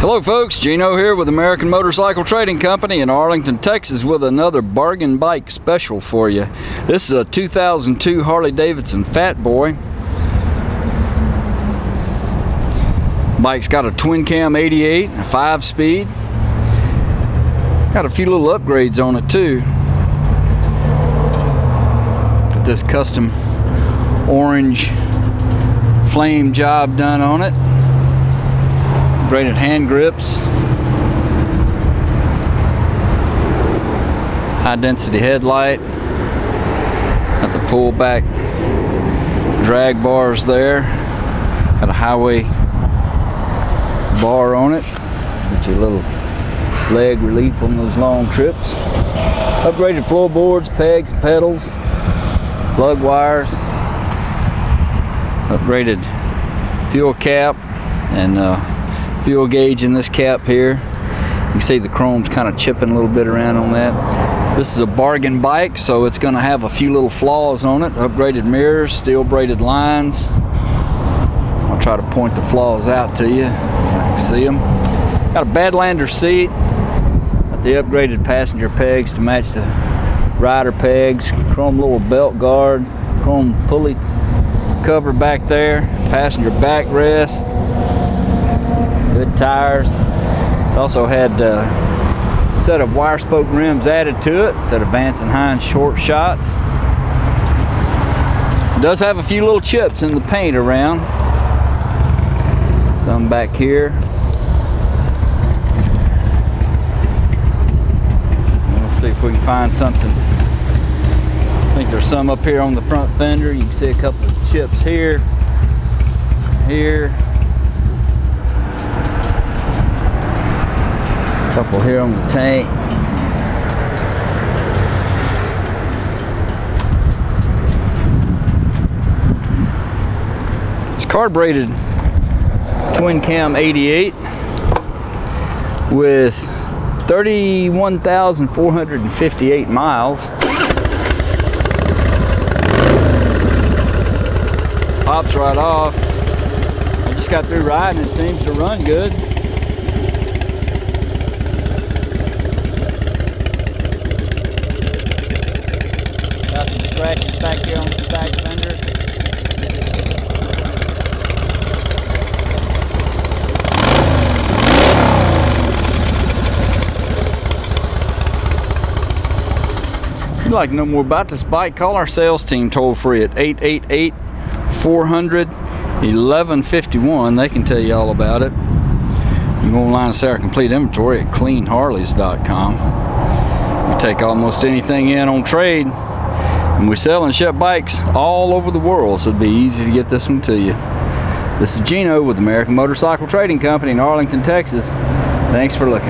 Hello folks, Gino here with American Motorcycle Trading Company in Arlington, Texas with another bargain bike special for you. This is a 2002 Harley Davidson Fat Boy. Bike's got a twin cam 88, a 5 speed. Got a few little upgrades on it too. Got this custom orange flame job done on it braided hand grips, high density headlight, got the pull back drag bars there, got a highway bar on it, get you a little leg relief on those long trips. Upgraded floorboards, pegs, pedals, plug wires, upgraded fuel cap, and uh, fuel gauge in this cap here. You can see the chrome's kind of chipping a little bit around on that. This is a bargain bike, so it's going to have a few little flaws on it. Upgraded mirrors, steel braided lines. I'll try to point the flaws out to you so I can see them. Got a Badlander seat. Got the upgraded passenger pegs to match the rider pegs. Chrome little belt guard. Chrome pulley cover back there. Passenger backrest good tires. It's also had a set of wire spoke rims added to it, set of Vance and Hines short shots. It does have a few little chips in the paint around. Some back here. We'll see if we can find something. I think there's some up here on the front fender. You can see a couple of chips here, here, Couple here on the tank. It's carbureted twin cam 88 with 31,458 miles. Pops right off. I just got through riding, it seems to run good. Scratches back here on the back fender. If you'd like to know more about this bike, call our sales team toll free at 888 400 1151. They can tell you all about it. You can go online and see our complete inventory at cleanharleys.com. We take almost anything in on trade. And we sell and ship bikes all over the world, so it'd be easy to get this one to you. This is Gino with American Motorcycle Trading Company in Arlington, Texas. Thanks for looking.